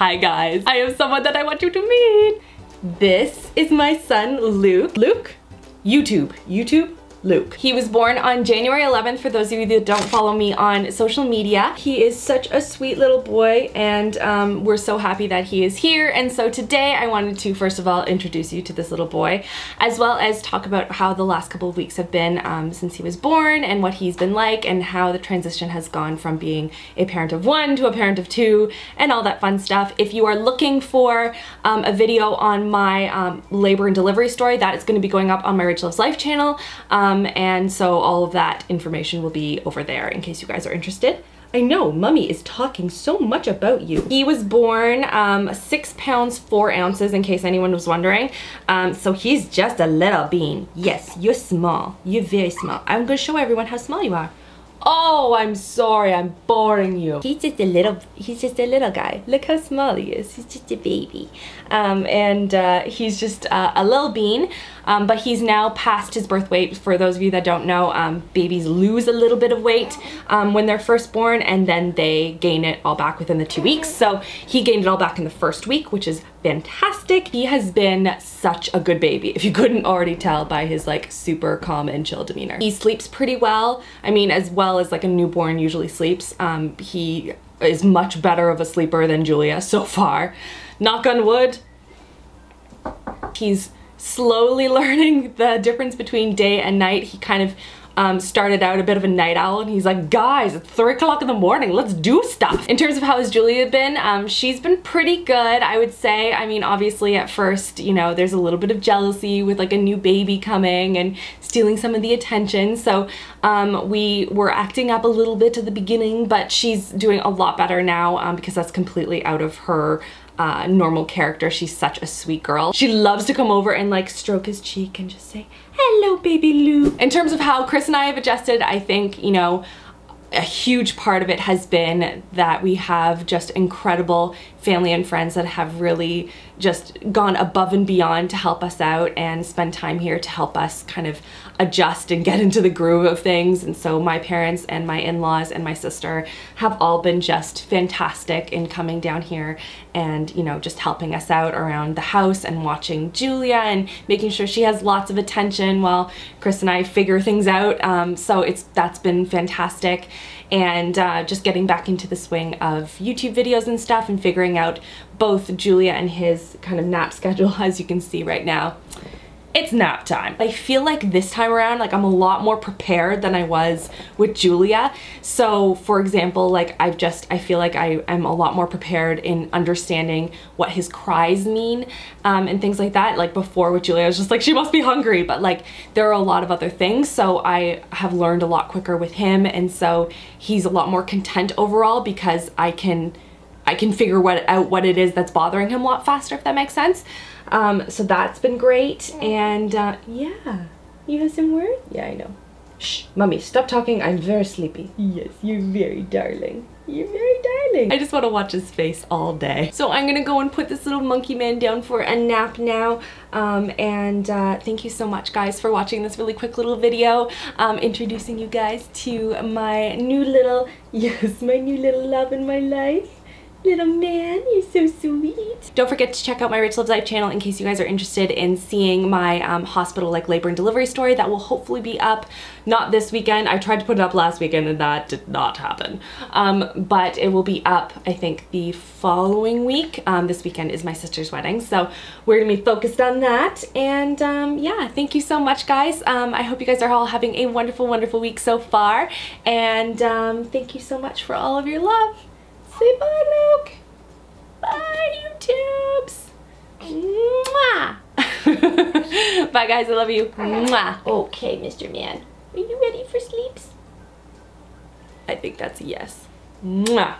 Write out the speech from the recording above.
Hi guys, I have someone that I want you to meet. This is my son, Luke. Luke? YouTube. YouTube? Luke. He was born on January 11th for those of you that don't follow me on social media. He is such a sweet little boy and um, we're so happy that he is here and so today I wanted to first of all introduce you to this little boy as well as talk about how the last couple of weeks have been um, since he was born and what he's been like and how the transition has gone from being a parent of one to a parent of two and all that fun stuff. If you are looking for um, a video on my um, labor and delivery story that is going to be going up on my Rachh Loves Life channel um, and so all of that information will be over there in case you guys are interested. I know, Mummy is talking so much about you. He was born um, six pounds, four ounces, in case anyone was wondering. Um, so he's just a little bean. Yes, you're small. You're very small. I'm gonna show everyone how small you are. Oh, I'm sorry, I'm boring you. He's just a little, he's just a little guy. Look how small he is. He's just a baby. Um, and uh, he's just uh, a little bean, um, but he's now past his birth weight. For those of you that don't know, um, babies lose a little bit of weight um, when they're first born and then they gain it all back within the two weeks. So he gained it all back in the first week, which is fantastic. He has been such a good baby, if you couldn't already tell by his like super calm and chill demeanor. He sleeps pretty well. I mean, as well as like a newborn usually sleeps. Um, he is much better of a sleeper than Julia so far. Knock on wood. He's slowly learning the difference between day and night. He kind of um, started out a bit of a night owl and he's like, guys, it's three o'clock in the morning, let's do stuff. In terms of how has Julia been, um, she's been pretty good, I would say. I mean, obviously at first, you know, there's a little bit of jealousy with like a new baby coming and stealing some of the attention. So um, we were acting up a little bit at the beginning, but she's doing a lot better now um, because that's completely out of her uh, normal character. She's such a sweet girl. She loves to come over and like stroke his cheek and just say, hello baby Lou. In terms of how Chris and I have adjusted, I think, you know, a huge part of it has been that we have just incredible family and friends that have really just gone above and beyond to help us out and spend time here to help us kind of adjust and get into the groove of things. And so my parents and my in-laws and my sister have all been just fantastic in coming down here and, you know, just helping us out around the house and watching Julia and making sure she has lots of attention while Chris and I figure things out. Um, so it's that's been fantastic and uh, just getting back into the swing of YouTube videos and stuff and figuring out both Julia and his kind of nap schedule as you can see right now it's nap time. I feel like this time around, like I'm a lot more prepared than I was with Julia. So for example, like I've just, I feel like I am a lot more prepared in understanding what his cries mean um, and things like that. Like before with Julia, I was just like, she must be hungry, but like there are a lot of other things. So I have learned a lot quicker with him. And so he's a lot more content overall because I can, I can figure what, out what it is that's bothering him a lot faster, if that makes sense. Um, so that's been great. And uh, yeah, you have some words? Yeah, I know. Shh, mommy, stop talking. I'm very sleepy. Yes, you're very darling. You're very darling. I just want to watch his face all day. So I'm gonna go and put this little monkey man down for a nap now. Um, and uh, thank you so much guys for watching this really quick little video. Um, introducing you guys to my new little, yes, my new little love in my life. Little man, you're so sweet. Don't forget to check out my Rachel Loves Life channel in case you guys are interested in seeing my um, hospital like labor and delivery story. That will hopefully be up, not this weekend. I tried to put it up last weekend and that did not happen. Um, but it will be up, I think, the following week. Um, this weekend is my sister's wedding, so we're gonna be focused on that. And um, yeah, thank you so much, guys. Um, I hope you guys are all having a wonderful, wonderful week so far. And um, thank you so much for all of your love. Say bye, Luke. Bye, YouTubes. Mwah. bye, guys. I love you. Mwah. Okay, Mr. Man. Are you ready for sleeps? I think that's a yes. Mwah.